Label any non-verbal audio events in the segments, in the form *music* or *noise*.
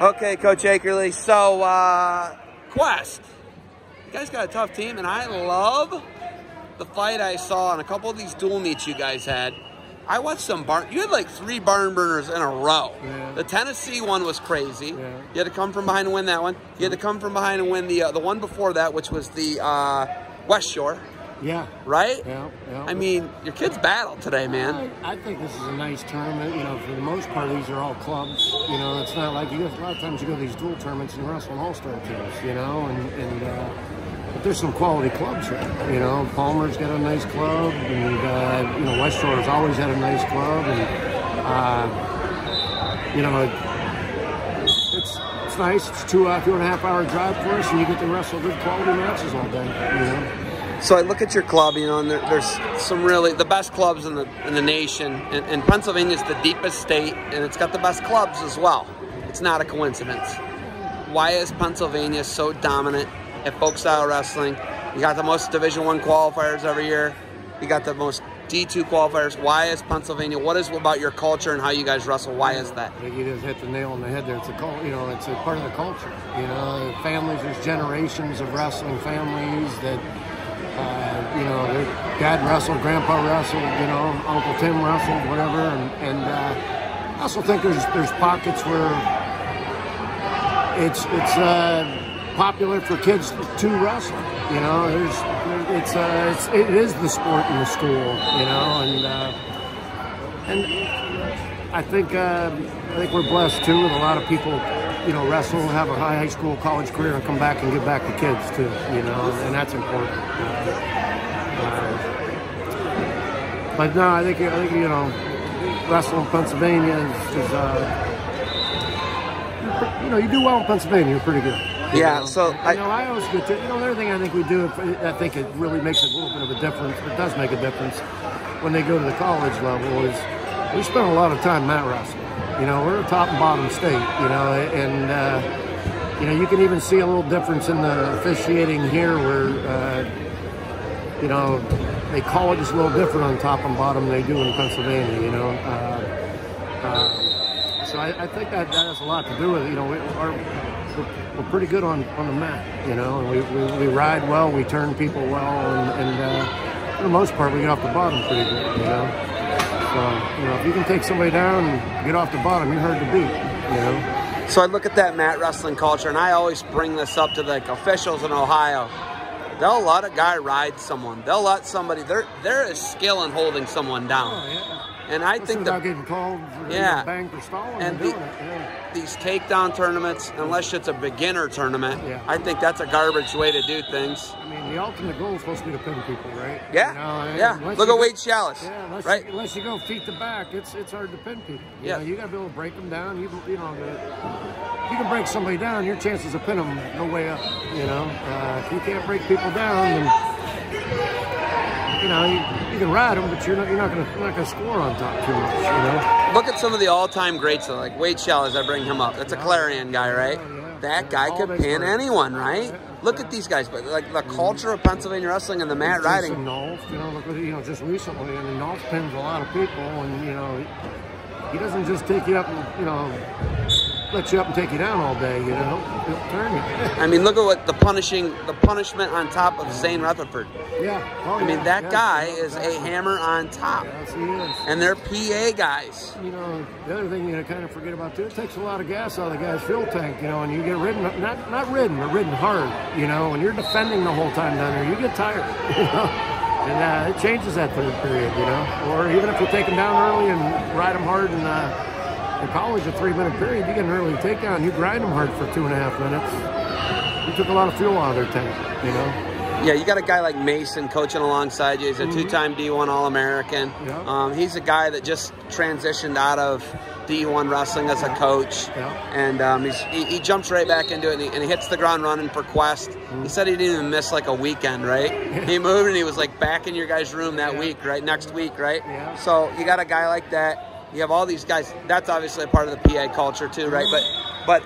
Okay, Coach Akerly. So, uh, Quest, you guys got a tough team, and I love the fight I saw in a couple of these dual meets you guys had. I watched some barn. You had like three barn burners in a row. Yeah. The Tennessee one was crazy. Yeah. You had to come from behind and win that one. You had to come from behind and win the uh, the one before that, which was the uh, West Shore, Yeah. right? Yeah. yeah. I mean, your kids battled today, man. I, I think this is a nice tournament. You know, for the most part, these are all clubs. You know, it's not like you go, a lot of times you go to these dual tournaments and wrestle all-star teams. You know, and and uh, but there's some quality clubs here. You know, Palmer's got a nice club, and uh, you know West Shore has always had a nice club, and uh, you know. It's, it's nice. It's two uh, two and a half hour drive for us, and you get to wrestle good quality matches all day. You know, So I look at your club, you know, and there, there's some really the best clubs in the in the nation, and, and Pennsylvania's the deepest state, and it's got the best clubs as well. It's not a coincidence. Why is Pennsylvania so dominant at folk style wrestling? You got the most Division One qualifiers every year. You got the most D2 qualifiers. Why is Pennsylvania? What is about your culture and how you guys wrestle? Why is that? You just hit the nail on the head there. It's a you know, it's a part of the culture. You know, families. There's generations of wrestling families that, uh, you know, dad wrestled, grandpa wrestled, you know, Uncle Tim wrestled, whatever. And, and uh, I also think there's there's pockets where it's it's uh, popular for kids to wrestle. You know, there's it's uh, it's it is the sport in the school. You know, and uh, and I think uh, I think we're blessed too with a lot of people, you know, wrestle, have a high high school, college career, and come back and give back to kids too. You know, and that's important. Uh, but no, I think I think you know, wrestling in Pennsylvania is, is uh, you know, you do well in Pennsylvania, you're pretty good. You Yeah, know? so I, I- know Iowa's good too. You know, another thing I think we do, I think it really makes a little bit of a difference. It does make a difference when they go to the college level. Is we spend a lot of time mat wrestling. You know, we're a top and bottom state. You know, and uh, you know you can even see a little difference in the officiating here, where uh, you know they college is a little different on top and bottom than they do in Pennsylvania. You know. Uh, uh, so I, I think that, that has a lot to do with it. You know, we, our, we're, we're pretty good on, on the mat, you know, and we, we, we ride well, we turn people well, and, and uh, for the most part, we get off the bottom pretty good, you know. So, uh, you know, if you can take somebody down and get off the bottom, you're hard to beat, you know. So I look at that mat wrestling culture, and I always bring this up to like officials in Ohio. They'll let a guy ride someone. They'll let somebody. There, there is skill in holding someone down, Oh, yeah. And I think the, getting called Yeah. bang for stalling And the-. Yeah. these takedown tournaments, unless it's a beginner tournament, Yeah. I think that's a garbage way to do things. I mean, the ultimate goal is supposed to be to pin people, right? Yeah, You know, yeah. Look at Wade Schalles, Yeah, unless, right? you, unless you go feet to back, it's it's hard to pin people. You Yeah. know, you got to be able to break them down. You you know, if you can break somebody down, your chances of pinning them go way up. You know, uh, if you can't break people down, then you know you, you can ride them, but you're not you're not gonna you're not gonna score on top too much. You know. Look at some of the all-time greats, though, like Wade Schalles. I bring him up. That's a Clarion guy, right? Yeah. That guy could pin anyone, right? Look at these guys, but like the culture of Pennsylvania wrestling and the mat riding. Nolf, you know, look you know just recently. I mean, Nolf pins a lot of people, and you know, he doesn't just take you up and you know let you up and take you down all day. You know, he'll turn you. I mean, look at what the punishing, the punishment on top of Zain Retherford. yeah. Oh, I mean, that yeah, guy is a hammer on top, Yes, he is. and they're PA guys. You know, the other thing you kind of forget about too, it takes a lot of gas out of the guy's fuel tank, you know, and you get ridden, not not ridden, but ridden hard, you know, and you're defending the whole time down there, you get tired, *laughs* you know, and uh, it changes that third period, you know, or even if you take them down early and ride them hard and uh, in college, a three-minute period, you get an early takedown, you grind them hard for two and a half minutes. You took a lot of fuel out of their tank, you know. Yeah, you got a guy like Mason coaching alongside you. He's a two-time D1 All-American. Yeah. Um, he's a guy that just transitioned out of D1 wrestling as a coach, Yeah. and um, he's, he, he jumps right back into it, and he, and he hits the ground running for Quest. Mm-hmm. He said he didn't even miss like a weekend, right? He moved and he was like back in your guys' room that Yeah. week, right? Next week, right? Yeah. So you got a guy like that. You have all these guys. That's obviously a part of the PA culture too, right? But but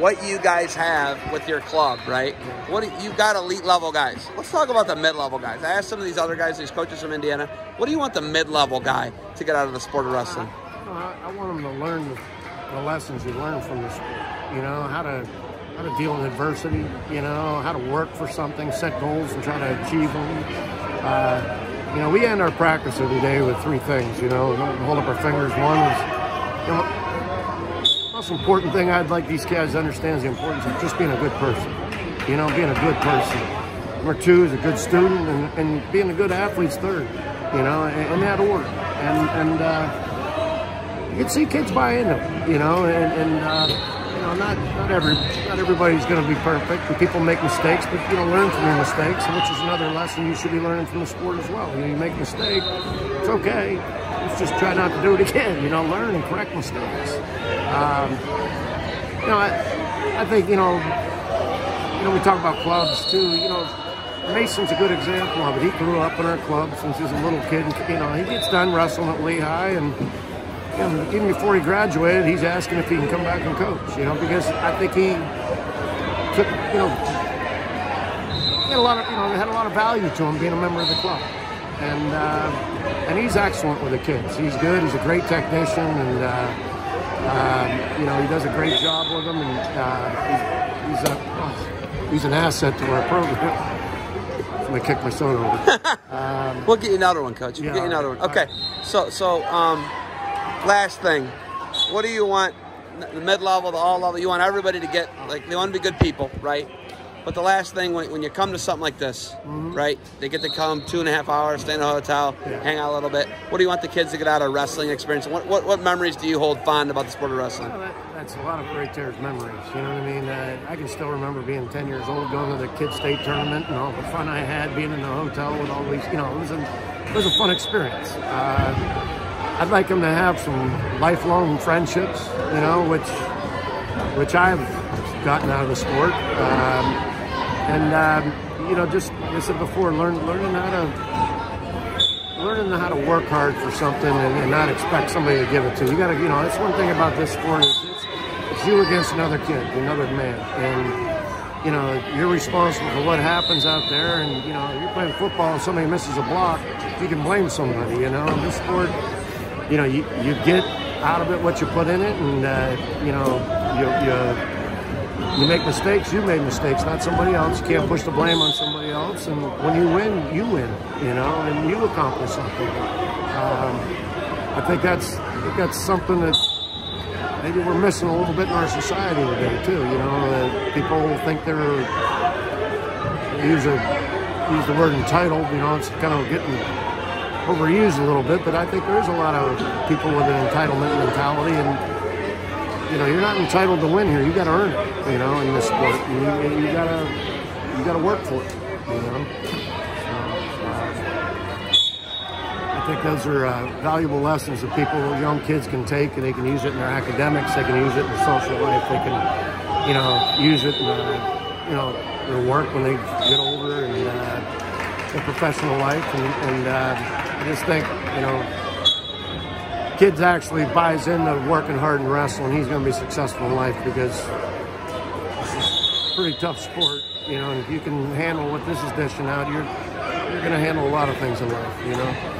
what you guys have with your club, right? What do, you got elite level guys. Let's talk about the mid level guys. I asked some of these other guys, these coaches from Indiana, what do you want the mid level guy to get out of the sport of wrestling? I, I want them to learn the, the lessons you learn from the sport. You know how to how to deal with adversity. You know how to work for something, set goals, and try to achieve them. Uh, you know, we end our practice every day with three things. You know, hold up our fingers. One is, you know, most important thing I'd like these guys to understand is the importance of just being a good person. You know, being a good person. Number two is a good student, and, and being a good athlete's third. You know, in, in that order. And and uh, you can see kids buy into it. You know, and, and uh, know, not not every not everybody's going to be perfect, and people make mistakes, but you know, learn from your mistakes, which is another lesson you should be learning from the sport as well. You know, you make a mistake, it's okay. Let's just try not to do it *laughs* again. You know, learn and correct mistakes. Um, you know, I, I think you know, you know, we talk about clubs too. You know. Mason's a good example of it. He grew up in our club since he was a little kid. You know, he gets done wrestling at Lehigh, and and even before he graduated, he's asking if he can come back and coach. You know, because I think he took, you know, had a lot of, you know, had a lot of value to him being a member of the club, and uh, and he's excellent with the kids. He's good. He's a great technician, and uh, uh, you know, he does a great job with them, and uh, he's, he's a he's an asset to our program. I'm gonna kick my soda over. *laughs* Um, we'll get you another one, coach. We'll yeah, get you another one. Okay. So so um last thing, what do you want? The mid level, the all level. You want everybody to get like they want to be good people, right? But the last thing when, when you come to something like this, mm-hmm. right? They get to come two and a half hours, stay in a hotel, yeah. hang out a little bit. What do you want the kids to get out of wrestling experience? What, what, what memories do you hold fond about the sport of wrestling? Well, that, that's a lot of great tears memories. You know what I mean? Uh, I can still remember being 10 years old, going to the kids state tournament and all the fun I had being in the hotel with all these. You know, it was a it was a fun experience. Uh, I'd like them to have some lifelong friendships, you know, which which I've gotten out of the sport, um, and um, you know, just like I said before, learn learning how to learning how to work hard for something and, and not expect somebody to give it to you. You got to, you know, that's one thing about this sport is it's, it's you against another kid, another man, and you know, you're responsible for what happens out there. And, you know, you're playing football and somebody misses a block, you can blame somebody, you know. This sport, you know, you, you get out of it what you put in it, and uh, you know, you, you you make mistakes. You made mistakes, not somebody else. You can't push the blame on somebody else. And when you win, you win. You know, and you accomplish something. Um, I think that's I think that's something that maybe we're missing a little bit in our society today too. You know, uh, people think they're use a use the word entitled. You know, it's kind of getting overused a little bit, but I think there is a lot of people with an entitlement mentality, and you know, you're not entitled to win here. You got to earn it, you know, in this sport. You, you gotta, you gotta work for it, you know. Uh, I think those are uh, valuable lessons that people, young kids, can take, and they can use it in their academics. They can use it in their social life. They can, you know, use it in, uh, you know, their work when they get older and uh, their professional life, and. and uh, just think, you know, kids actually buys into working hard and wrestling. He's going to be successful in life because it's a pretty tough sport, you know, and if you can handle what this is dishing out, you're, you're going to handle a lot of things in life, you know.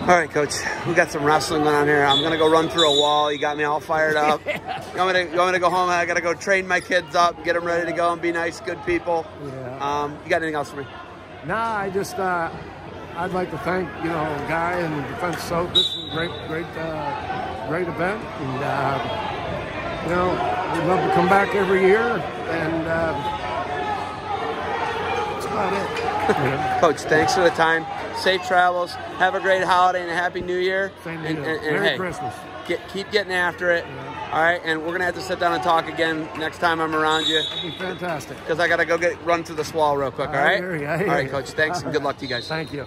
All right, coach. We got some wrestling going on here. I'm gonna go run through a wall. You got me all fired up. yeah. *laughs* you, want me to, you want me to go home? I gotta go train my kids up, get them ready to go and be nice, good people. Yeah. Um, you got anything else for me? Nah, I just uh, I'd like to thank you know Guy and Defense Soap. This was a great, great, uh, great event, and uh, you know we'd love to come back every year. And uh, that's about it. *laughs* Coach, thanks for the time. Safe travels. Have a great holiday and a happy New Year. Same to and, you. And, and Merry hey, Christmas. Get, keep getting after it. Yeah. All right, and we're gonna have to sit down and talk again next time I'm around you. That'd be fantastic. Because I gotta go get run through the swall real quick. All right. All right, coach. Thanks and good luck to you guys. Thank you.